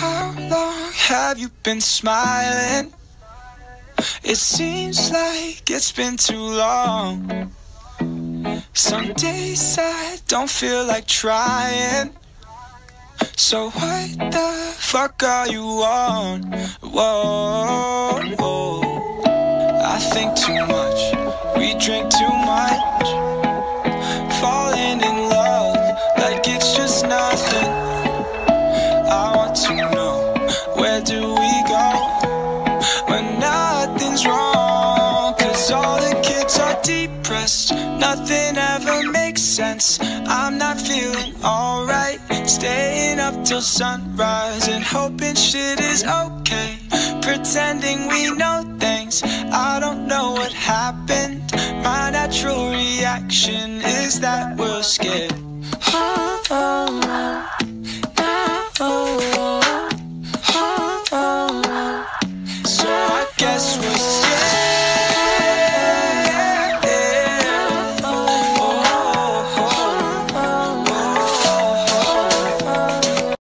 How long have you been smiling? It seems like it's been too long. Some days I don't feel like trying. So what the fuck are you on? Whoa, whoa. I think too much. We drink too much. Falling in love like it's just nothing. I to know where do we go when nothing's wrong? Cause all the kids are depressed. Nothing ever makes sense. I'm not feeling alright. Staying up till sunrise and hoping shit is okay. Pretending we know things. I don't know what happened. My natural reaction is that we're scared.